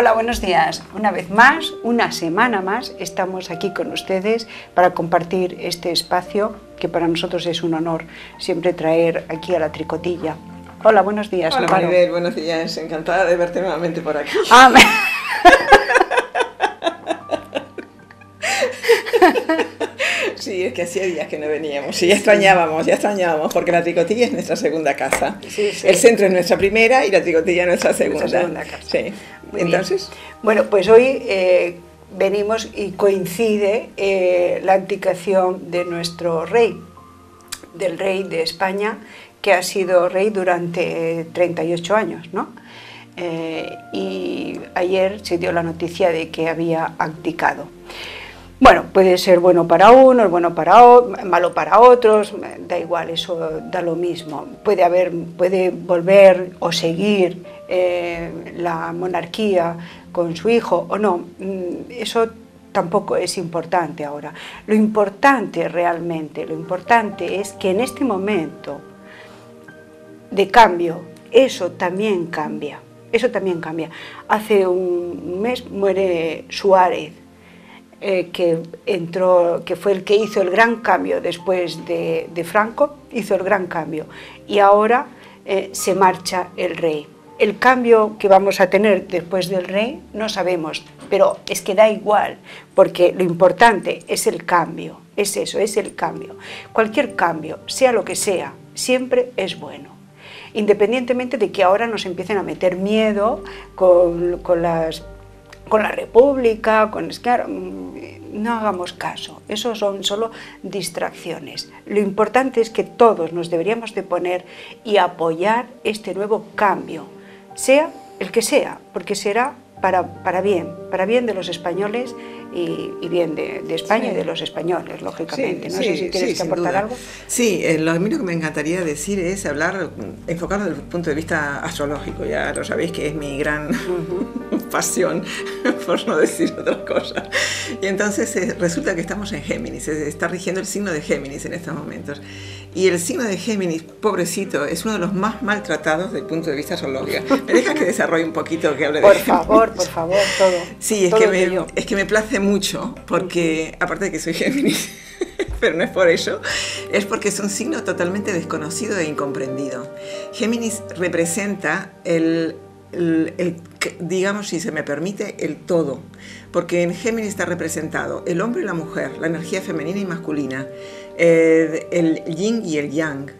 Hola, buenos días. Una vez más, una semana más, estamos aquí con ustedes para compartir este espacio que para nosotros es un honor siempre traer aquí a la tricotilla. Hola, buenos días. Hola, Amparo. Maribel, buenos días. Encantada de verte nuevamente por aquí. Ah, me- Sí, es que hacía días que no veníamos. Sí, ya extrañábamos, ya extrañábamos, porque la tricotilla es nuestra segunda casa. Sí, sí. El centro es nuestra primera y la tricotilla nuestra segunda. segunda casa. Sí. Muy bien. Entonces, Bueno, pues hoy eh, venimos y coincide eh, la abdicación de nuestro rey, del rey de España, que ha sido rey durante 38 años, ¿no? Eh, y ayer se dio la noticia de que había abdicado. Bueno, puede ser bueno para unos, bueno para malo para otros, da igual, eso da lo mismo. Puede haber, puede volver o seguir eh, la monarquía con su hijo o no. Mm, Eso tampoco es importante ahora. Lo importante realmente, lo importante es que en este momento de cambio, eso también cambia. Eso también cambia. Hace un mes muere Suárez, eh, que entró, que fue el que hizo el gran cambio después de, de Franco, hizo el gran cambio. Y ahora eh, se marcha el rey. El cambio que vamos a tener después del rey no sabemos, pero es que da igual, porque lo importante es el cambio, es eso, es el cambio. Cualquier cambio, sea lo que sea, siempre es bueno independientemente de que ahora nos empiecen a meter miedo con, la República, con ahora, mm, no hagamos caso, eso son solo distracciones. Lo importante es que todos nos deberíamos de poner y apoyar este nuevo cambio, sea el que sea, porque será para, para bien, para bien de los españoles y, y bien de, de España y de los españoles, lógicamente. no sé si tienes que aportar algo. Sí, eh, lo a mí lo que me encantaría decir es hablar, mm, enfocarlo desde el punto de vista astrológico. Ya lo sabéis que es mi gran pasión, por no decir otra cosa. Y entonces eh, resulta que estamos en Géminis, está rigiendo el signo de Géminis en estos momentos. Y el signo de Géminis, pobrecito, es uno de los más maltratados desde el punto de vista astrológico. ¿Me dejas que desarrolle un poquito que hable de Por favor, por favor, todo. Sí, es todo que, me, es que me place mucho, porque aparte de que soy Géminis, pero no es por eso, es porque es un signo totalmente desconocido e incomprendido. Géminis representa el, el- digamos, si se me permite, el todo, porque en Géminis está representado el hombre y la mujer, la energía femenina y masculina, eh, el yin y el yang.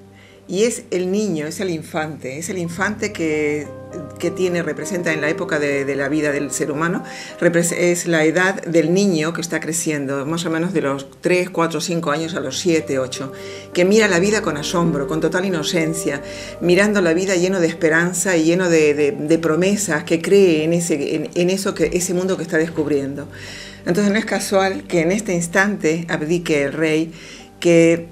Y es el niño, es el infante, es el infante que, que tiene, representa en la época de, la vida del ser humano, es la edad del niño que está creciendo, más o menos de los 3, 4, 5 años a los 7, 8, que mira la vida con asombro, con total inocencia, mirando la vida lleno de esperanza y lleno de, promesas, que cree en, ese, en eso que, ese mundo que está descubriendo. Entonces no es casual que en este instante abdique el rey, que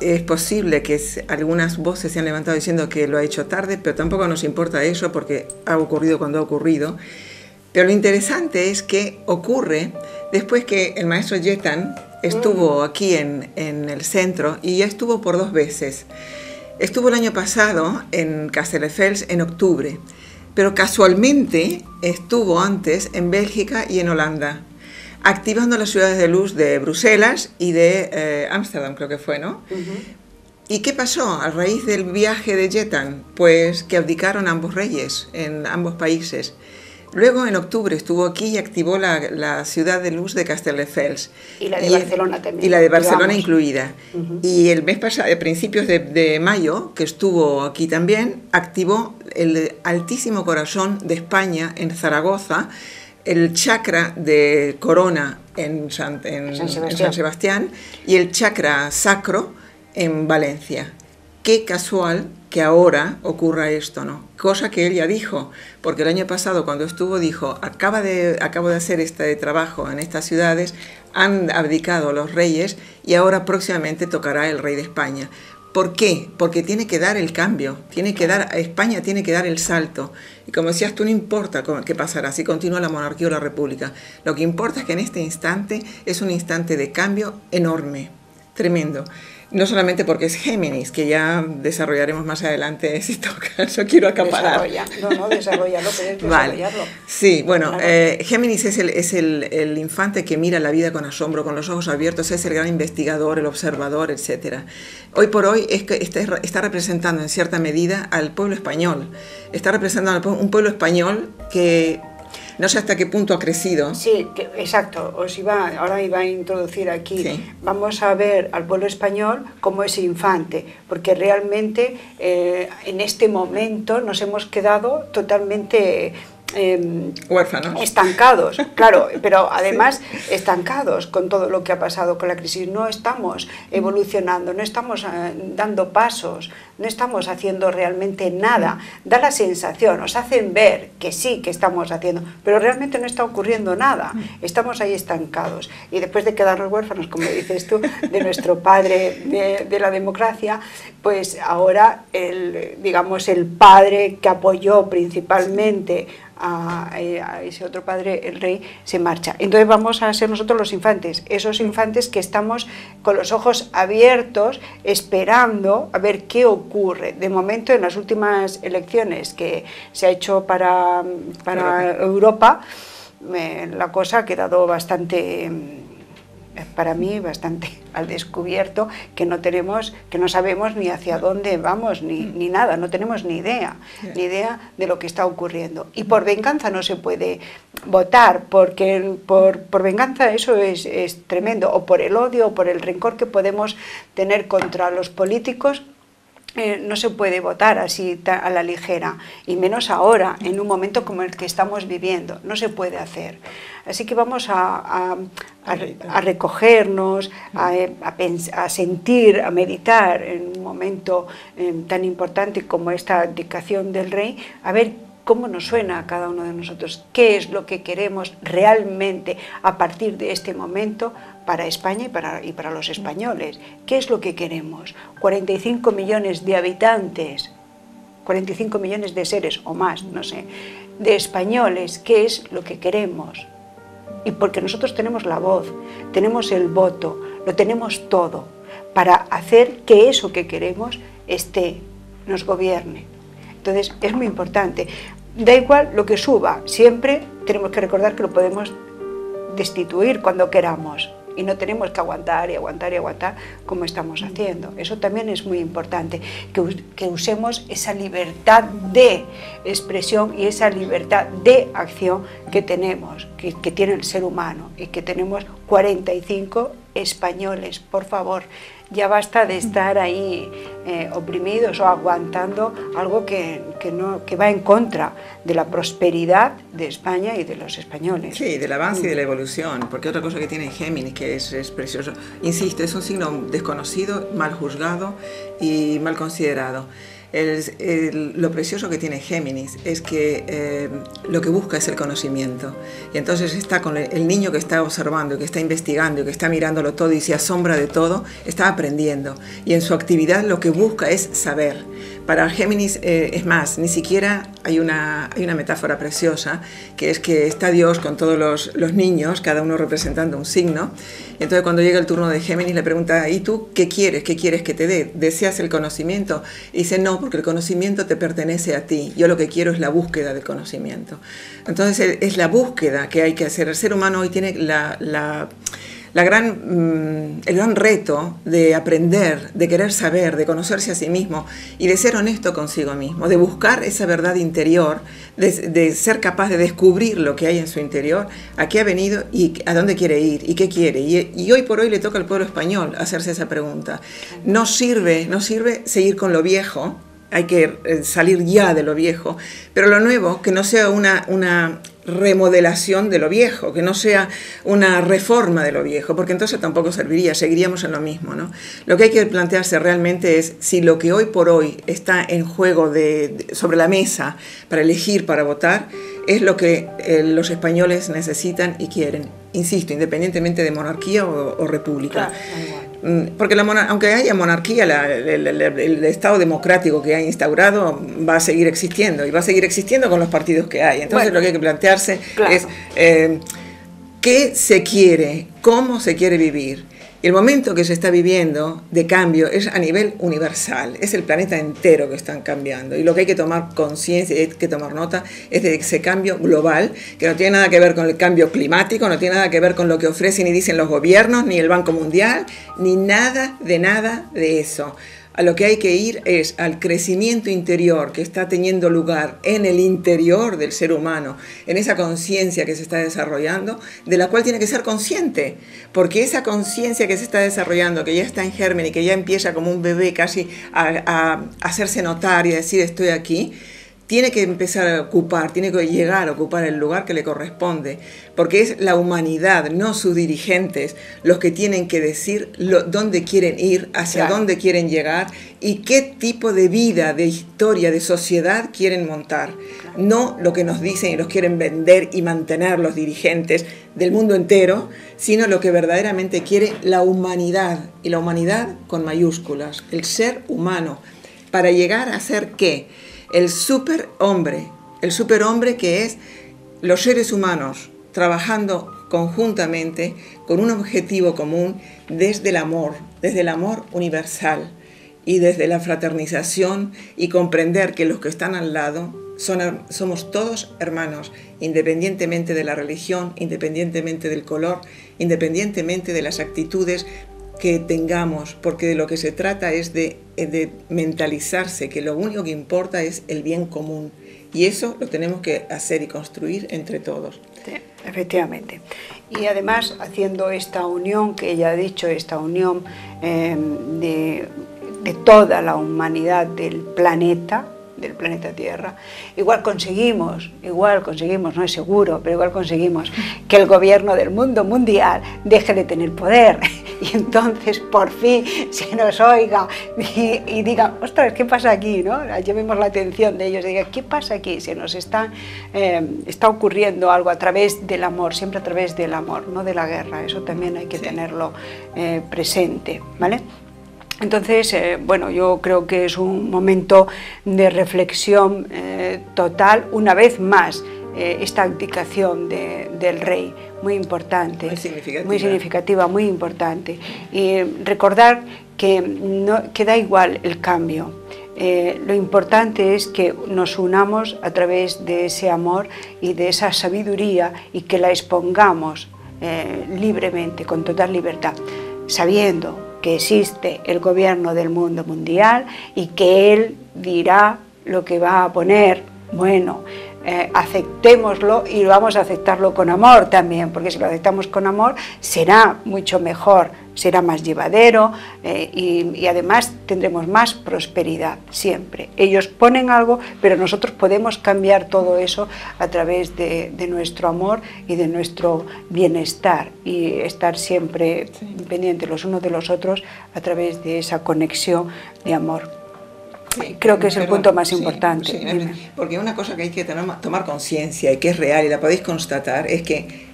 es posible que algunas voces se han levantado diciendo que lo ha hecho tarde, pero tampoco nos importa eso porque ha ocurrido cuando ha ocurrido. Pero lo interesante es que ocurre después que el maestro Yetan estuvo aquí en, en el centro y ya estuvo por dos veces. Estuvo el año pasado en Castelldefels en octubre, pero casualmente estuvo antes en Bélgica y en Holanda, activando las ciudades de luz de Bruselas y de eh, Ámsterdam, creo que fue, ¿no? ¿Y qué pasó a raíz del viaje de Yetan? Pues que abdicaron ambos reyes en ambos países. Luego, en octubre, estuvo aquí y activó la, la ciudad de luz de Castelldefels. Y la de el- Barcelona también, Y la de Barcelona incluida. Y el mes pasado, a principios de, de mayo, que estuvo aquí también, activó el altísimo corazón de España en Zaragoza, el chakra de Corona en San, en- San en Sebastián. San Sebastián y el chakra sacro en Valencia. Qué casual que ahora ocurra esto, ¿no? Cosa que él ya dijo, porque el año pasado cuando estuvo dijo, Acaba de, acabo de hacer este trabajo en estas ciudades, han abdicado los reyes y ahora próximamente tocará el rey de España. ¿Por qué? Porque tiene que dar el cambio, tiene que dar, España tiene que dar el salto. Y como decías tú, no importa qué pasará, si continúa la monarquía o la república. Lo que importa es que en este instante es un instante de cambio enorme, tremendo. No solamente porque es Géminis, que ya desarrollaremos más adelante si toca, yo quiero acaparar. no, no, desarrollarlo, pero es desarrollarlo. Sí, bueno, eh, Géminis es, el, es el, el, infante que mira la vida con asombro, con los ojos abiertos, es el gran investigador, el observador, etc. Hoy por hoy es que está, está representando en cierta medida al pueblo español, está representando a un pueblo español que no sé hasta qué punto ha crecido. Sí, exacto. Os iba, ahora iba a introducir aquí. Vamos a ver al pueblo español como ese infante, porque realmente eh, en este momento nos hemos quedado totalmente eh, huérfanos. Estancados, claro, pero además estancados con todo lo que ha pasado con la crisis. No estamos evolucionando, no estamos eh, dando pasos, no estamos haciendo realmente nada. Da la sensación, nos hacen ver que sí que estamos haciendo, pero realmente no está ocurriendo nada. Estamos ahí estancados. Y después de quedarnos huérfanos, como dices tú, de nuestro padre de, de la democracia, pues ahora el, digamos, el padre que apoyó principalmente a, ese otro padre, el rey, se marcha. Entonces vamos a ser nosotros los infantes, esos infantes que estamos con los ojos abiertos, esperando a ver qué ocurre. De momento, en las últimas elecciones que se ha hecho para, para Europa, la cosa ha quedado bastante para mí bastante al descubierto que no tenemos, que no sabemos ni hacia dónde vamos, ni, mm. ni nada, no tenemos ni idea, ni idea de lo que está ocurriendo. Y por venganza no se puede votar, porque por, por venganza eso es, es tremendo, o por el odio, o por el rencor que podemos tener contra los políticos eh, no se puede votar así a la ligera, y menos ahora, en un momento como el que estamos viviendo, no se puede hacer. Así que vamos a, recogernos, a, sentir, a meditar en un momento eh, tan importante como esta abdicación del rey, a ver cómo nos suena a cada uno de nosotros, qué es lo que queremos realmente a partir de este momento para España y para, y para los españoles. ¿Qué es lo que queremos? 45 millones de habitantes, 45 millones de seres o más, no sé, de españoles, ¿qué es lo que queremos? Y porque nosotros tenemos la voz, tenemos el voto, lo tenemos todo para hacer que eso que queremos esté, nos gobierne. Entonces es muy importante da igual lo que suba, siempre tenemos que recordar que lo podemos destituir cuando queramos y no tenemos que aguantar y aguantar y aguantar como estamos haciendo. Eso también es muy importante, que, que usemos esa libertad de expresión y esa libertad de acción que tenemos, que, que tiene el ser humano y que tenemos 45 españoles, por favor ya basta de estar ahí eh, oprimidos o aguantando algo que, no, que va en contra de la prosperidad de España y de los españoles. Sí, del avance y de la evolución, porque otra cosa que tiene Géminis, que es, es precioso, insisto, es un signo desconocido, mal juzgado y mal considerado lo precioso que tiene Géminis es que eh, lo que busca es el conocimiento. Y entonces está con el, niño que está observando, que está investigando, que está mirándolo todo y se asombra de todo, está aprendiendo. Y en su actividad lo que busca es saber. Para Géminis eh, es más, ni siquiera hay una, hay una metáfora preciosa, que es que está Dios con todos los, los niños, cada uno representando un signo. Entonces cuando llega el turno de Géminis le pregunta, ¿y tú qué quieres? ¿Qué quieres que te dé? ¿Deseas el conocimiento? Y dice, no, porque el conocimiento te pertenece a ti. Yo lo que quiero es la búsqueda del conocimiento. Entonces es la búsqueda que hay que hacer. El ser humano hoy tiene la, la la gran, mm, el gran reto de aprender, de querer saber, de conocerse a sí mismo y de ser honesto consigo mismo, de buscar esa verdad interior, de, ser capaz de descubrir lo que hay en su interior, a qué ha venido y a dónde quiere ir y qué quiere. Y, y hoy por hoy le toca al pueblo español hacerse esa pregunta. No sirve, no sirve seguir con lo viejo, hay que eh, salir ya de lo viejo, pero lo nuevo, que no sea una, una remodelación de lo viejo, que no sea una reforma de lo viejo, porque entonces tampoco serviría, seguiríamos en lo mismo. ¿no? Lo que hay que plantearse realmente es si lo que hoy por hoy está en juego de, sobre la mesa para elegir, para votar, es lo que eh, los españoles necesitan y quieren, insisto, independientemente de monarquía o, república. Porque la aunque haya monarquía, el, Estado democrático que ha instaurado va a seguir existiendo y va a seguir existiendo con los partidos que hay. Entonces lo que hay que plantearse es eh, qué se quiere, cómo se quiere vivir El momento que se está viviendo de cambio es a nivel universal, es el planeta entero que están cambiando. Y lo que hay que tomar conciencia y hay que tomar nota es de ese cambio global, que no tiene nada que ver con el cambio climático, no tiene nada que ver con lo que ofrecen y dicen los gobiernos, ni el Banco Mundial, ni nada de nada de eso a lo que hay que ir es al crecimiento interior que está teniendo lugar en el interior del ser humano, en esa conciencia que se está desarrollando, de la cual tiene que ser consciente, porque esa conciencia que se está desarrollando, que ya está en germen y que ya empieza como un bebé casi a, hacerse notar y a decir estoy aquí, tiene que empezar a ocupar, tiene que llegar a ocupar el lugar que le corresponde, porque es la humanidad, no sus dirigentes, los que tienen que decir dónde quieren ir, hacia dónde quieren llegar y qué tipo de vida, de historia, de sociedad quieren montar. No lo que nos dicen y los quieren vender y mantener los dirigentes del mundo entero, sino lo que verdaderamente quiere la humanidad, y la humanidad con mayúsculas, el ser humano, para llegar a ser qué? El superhombre, el superhombre que es los seres humanos trabajando conjuntamente con un objetivo común desde el amor, desde el amor universal y desde la fraternización y comprender que los que están al lado somos todos hermanos, independientemente de la religión, independientemente del color, independientemente de las actitudes que tengamos, porque de lo que se trata es de, de, mentalizarse que lo único que importa es el bien común. Y eso lo tenemos que hacer y construir entre todos. Sí, efectivamente. Y además haciendo esta unión que ella ha dicho, esta unión eh, de, de toda la humanidad del planeta, del planeta Tierra. Igual conseguimos, igual conseguimos, no es seguro, pero igual conseguimos que el gobierno del mundo mundial deje de tener poder y entonces por fin se nos oiga y, diga, ostras, ¿qué pasa aquí? ¿no? Llevemos la atención de ellos y diga, ¿qué pasa aquí? Se nos está, eh, está ocurriendo algo a través del amor, siempre a través del amor, no de la guerra. Eso también hay que tenerlo eh, presente, ¿vale? Entonces, eh, bueno, yo creo que es un momento de reflexión eh, total, una vez más, eh, esta abdicación del rey, muy importante, muy significativa. muy significativa, muy importante. Y recordar que, no, que da igual el cambio, lo importante es que nos unamos a través de ese amor y de esa sabiduría y que la expongamos libremente, con total libertad, sabiendo que existe el gobierno del mundo mundial y que él dirá lo que va a poner. Bueno, eh, aceptémoslo y vamos a aceptarlo con amor también, porque si lo aceptamos con amor será mucho mejor, será más llevadero eh, y, además tendremos más prosperidad siempre. Ellos ponen algo, pero nosotros podemos cambiar todo eso a través de, nuestro amor y de nuestro bienestar y estar siempre pendientes los unos de los otros a través de esa conexión de amor. Creo que es el punto más importante. porque una cosa que hay que tomar conciencia y que es real y la podéis constatar es que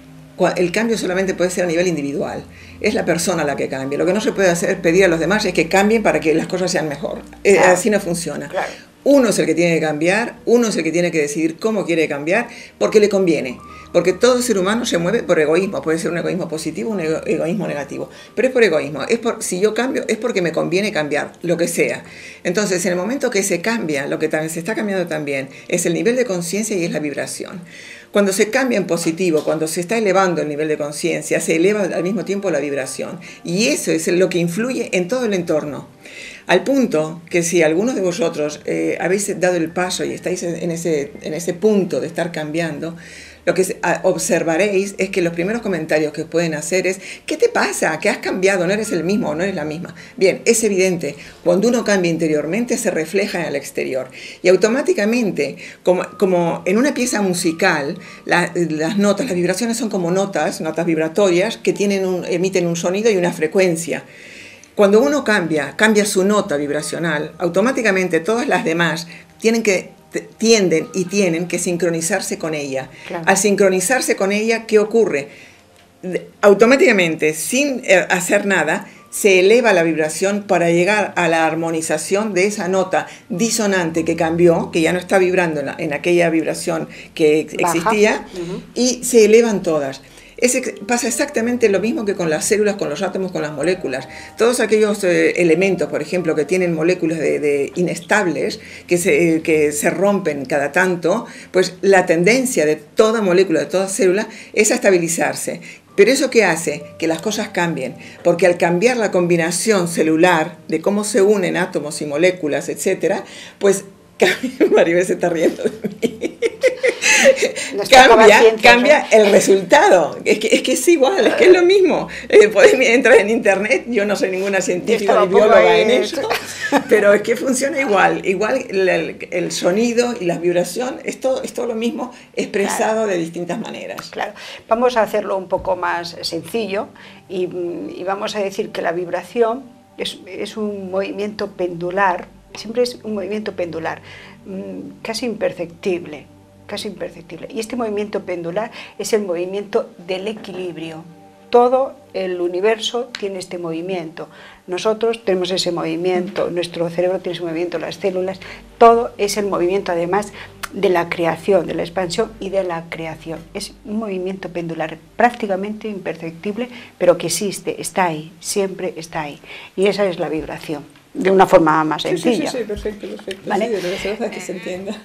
el cambio solamente puede ser a nivel individual. Es la persona la que cambia. Lo que no se puede hacer pedir a los demás es que cambien para que las cosas sean mejor. Eh, así no funciona. Uno es el que tiene que cambiar, uno es el que tiene que decidir cómo quiere cambiar, porque le conviene. Porque todo ser humano se mueve por egoísmo. Puede ser un egoísmo positivo, un egoísmo negativo. Pero es por egoísmo. Es por, si yo cambio, es porque me conviene cambiar, lo que sea. Entonces, en el momento que se cambia, lo que se está cambiando también es el nivel de conciencia y es la vibración. Cuando se cambia en positivo, cuando se está elevando el nivel de conciencia, se eleva al mismo tiempo la vibración. Y eso es lo que influye en todo el entorno. Al punto que si algunos de vosotros eh, habéis dado el paso y estáis en ese, en ese punto de estar cambiando, lo que observaréis es que los primeros comentarios que pueden hacer es, ¿qué te pasa? ¿Qué has cambiado? ¿No eres el mismo o no eres la misma? Bien, es evidente, cuando uno cambia interiormente se refleja en el exterior. Y automáticamente, como, en una pieza musical, las notas, las vibraciones son como notas, notas vibratorias, que emiten un sonido y una frecuencia. Cuando uno cambia, cambia su nota vibracional, automáticamente todas las demás tienen que tienden y tienen que sincronizarse con ella. Al sincronizarse con ella, ¿qué ocurre? Automáticamente, sin eh, hacer nada, se eleva la vibración para llegar a la armonización de esa nota disonante que cambió, que ya no está vibrando en, aquella vibración que existía, y se elevan todas. Pasa exactamente lo mismo que con las células, con los átomos, con las moléculas. Todos aquellos eh, elementos, por ejemplo, que tienen moléculas de, inestables, que se, que se rompen cada tanto, pues la tendencia de toda molécula, de toda célula, es a estabilizarse. Pero eso qué hace? Que las cosas cambien, porque al cambiar la combinación celular de cómo se unen átomos y moléculas, etcétera, pues Maribel se está riendo de mí. cambia, cambia el resultado. Es que, es que es igual, es que es lo mismo. Eh, podés entrar en internet, yo no soy ninguna científica ni bióloga en eso, pero es que funciona igual. Igual el, sonido y la vibración, es todo, es todo lo mismo expresado de distintas maneras. Claro, vamos a hacerlo un poco más sencillo y, y vamos a decir que la vibración es, es un movimiento pendular siempre es un movimiento pendular, mm, casi imperceptible, casi imperceptible. Y este movimiento pendular es el movimiento del equilibrio. Todo el universo tiene este movimiento. Nosotros tenemos ese movimiento, nuestro cerebro tiene ese movimiento, las células, todo es el movimiento además de la creación, de la expansión y de la creación. Es un movimiento pendular prácticamente imperceptible, pero que existe, está ahí, siempre está ahí. Y esa es la vibración de una forma más sencilla. Sí, sí, sí, perfecto, perfecto. ¿Vale? que se entienda.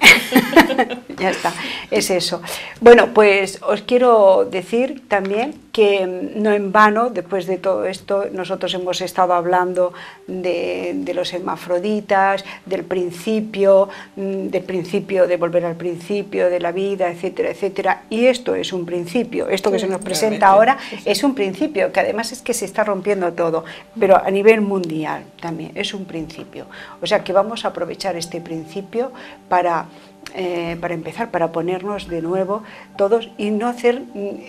ya está, es eso. Bueno, pues os quiero decir también que mm, no en vano, después de todo esto, nosotros hemos estado hablando de, de los hermafroditas, del principio, mm, del principio de volver al principio de la vida, etcétera, etcétera. Y esto es un principio, esto que se nos presenta ahora es un principio, que además es que se está rompiendo todo, pero a nivel mundial también, es un principio. O sea que vamos a aprovechar este principio para, eh, para empezar, para ponernos de nuevo todos y no hacer...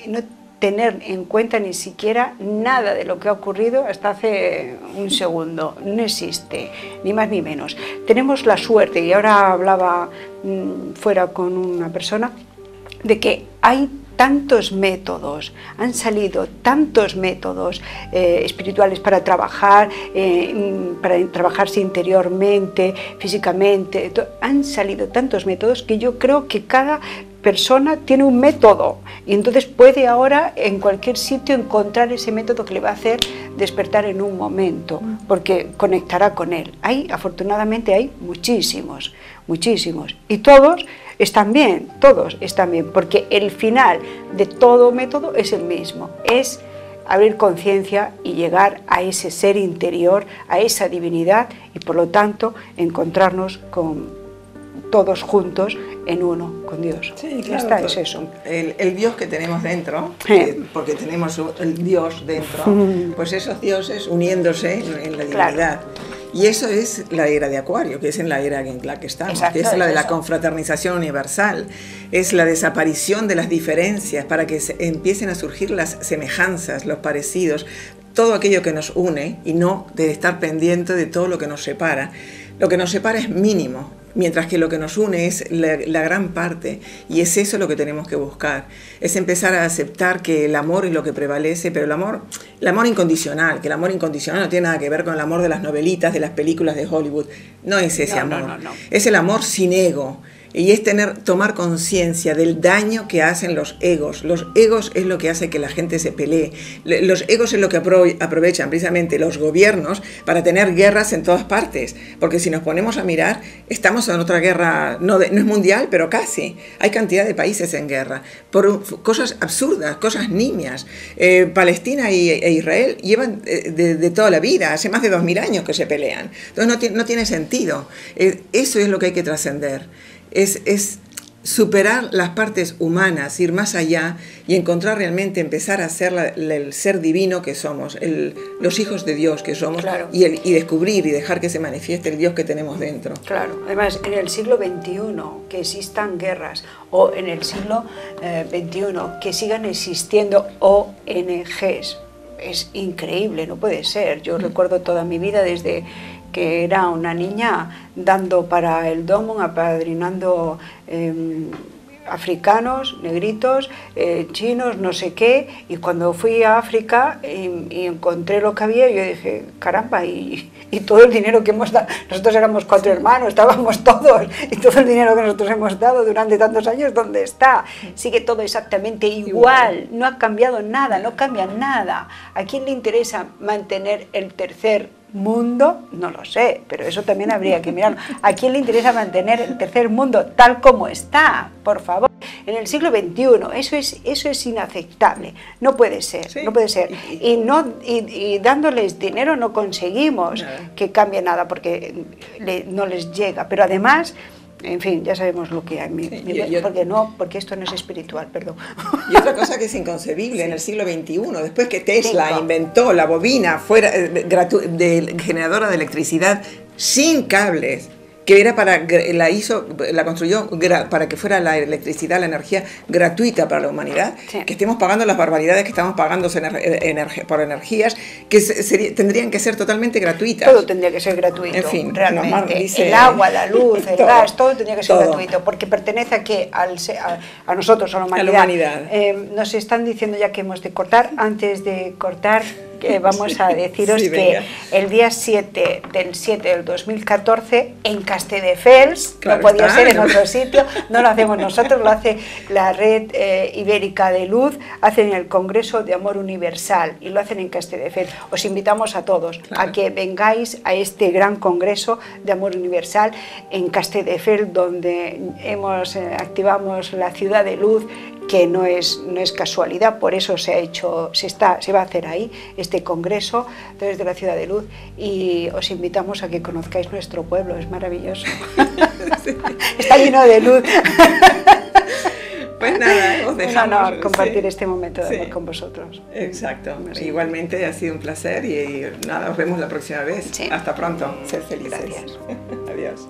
No tener en cuenta ni siquiera nada de lo que ha ocurrido hasta hace un segundo. No existe, ni más ni menos. Tenemos la suerte, y ahora hablaba mm, fuera con una persona, de que hay tantos métodos, han salido tantos métodos eh, espirituales para trabajar, eh, para trabajarse interiormente, físicamente, han salido tantos métodos que yo creo que cada persona tiene un método y entonces puede ahora en cualquier sitio encontrar ese método que le va a hacer despertar en un momento, porque conectará con él. Hay, afortunadamente, hay muchísimos, muchísimos. Y todos están bien, todos están bien, porque el final de todo método es el mismo, es abrir conciencia y llegar a ese ser interior, a esa divinidad y por lo tanto encontrarnos con todos juntos en uno con Dios. Sí, claro. es eso. El, Dios que tenemos dentro, porque tenemos el Dios dentro, pues esos dioses uniéndose en, la divinidad. Y eso es la era de Acuario, que es en la era en la que estamos, que es la de la confraternización universal, es la desaparición de las diferencias para que empiecen a surgir las semejanzas, los parecidos, todo aquello que nos une y no de estar pendiente de todo lo que nos separa. Lo que nos separa es mínimo, mientras que lo que nos une es la, gran parte y es eso lo que tenemos que buscar, es empezar a aceptar que el amor es lo que prevalece, pero el amor, el amor incondicional, que el amor incondicional no tiene nada que ver con el amor de las novelitas, de las películas de Hollywood, no es ese amor, es el amor sin ego, y es tener, tomar conciencia del daño que hacen los egos. Los egos es lo que hace que la gente se pelee. Los egos es lo que aprovechan precisamente los gobiernos para tener guerras en todas partes. Porque si nos ponemos a mirar, estamos en otra guerra, no, es mundial, pero casi. Hay cantidad de países en guerra por cosas absurdas, cosas nimias. Eh, Palestina y, e Israel llevan eh, de, toda la vida, hace más de dos mil años que se pelean. Entonces no, tiene sentido. Eh, eso es lo que hay que trascender es, superar las partes humanas, ir más allá y encontrar realmente, empezar a ser el ser divino que somos, los hijos de Dios que somos y, y, descubrir y dejar que se manifieste el Dios que tenemos dentro. Claro, además en el siglo XXI que existan guerras o en el siglo XXI eh, que sigan existiendo ONGs, es increíble, no puede ser. Yo mm. recuerdo toda mi vida desde que era una niña dando para el domo, apadrinando em, africanos, negritos, eh, chinos, no sé qué, y cuando fui a África y, encontré lo que había, yo dije, caramba, y, todo el dinero que hemos dado, nosotros éramos cuatro hermanos, estábamos todos, y todo el dinero que nosotros hemos dado durante tantos años, ¿dónde está? Sigue todo exactamente igual, no ha cambiado nada, no cambia nada. ¿A quién le interesa mantener el tercer mundo, no lo sé, pero eso también habría que mirarlo. ¿A quién le interesa mantener el tercer mundo tal como está? Por favor. En el siglo XXI, eso es, eso es inaceptable. No puede ser, no puede ser. Y, no, y, dándoles dinero no conseguimos que cambie nada porque no les llega. Pero además en fin, ya sabemos lo que hay. porque no, porque esto no es espiritual, perdón. Y otra cosa que es inconcebible en el siglo XXI, después que Tesla inventó la bobina fuera eh, de, generadora de electricidad sin cables, que era para la hizo la construyó para que fuera la electricidad la energía gratuita para la humanidad que estemos pagando las barbaridades que estamos pagando por energías que tendrían que ser totalmente gratuitas. Todo tendría que ser gratuito en fin realmente. el agua la luz el gas todo tendría que ser gratuito porque pertenece a que al, a, nosotros a la humanidad, eh, nos están diciendo ya que hemos de cortar. Antes de cortar vamos a deciros que el día 7 del 7 del 2014 en Castelldefels, no podía ser en otro sitio, no lo hacemos nosotros, lo hace la Red eh, Ibérica de Luz, hacen el Congreso de Amor Universal y lo hacen en Castelldefels. Os invitamos a todos a que vengáis a este gran Congreso de Amor Universal en Castelldefels, donde hemos, eh, activamos la ciudad de luz que no es, no es casualidad, por eso se ha hecho, se, está, se va a hacer ahí este congreso desde la Ciudad de Luz y os invitamos a que conozcáis nuestro pueblo, es maravilloso. está lleno de luz. Pues nada, os dejamos. compartir este momento de amor con vosotros. Exacto. Igualmente ha sido un placer y, nada, nos vemos la próxima vez. Hasta pronto. Ser felices. Gracias. Adiós.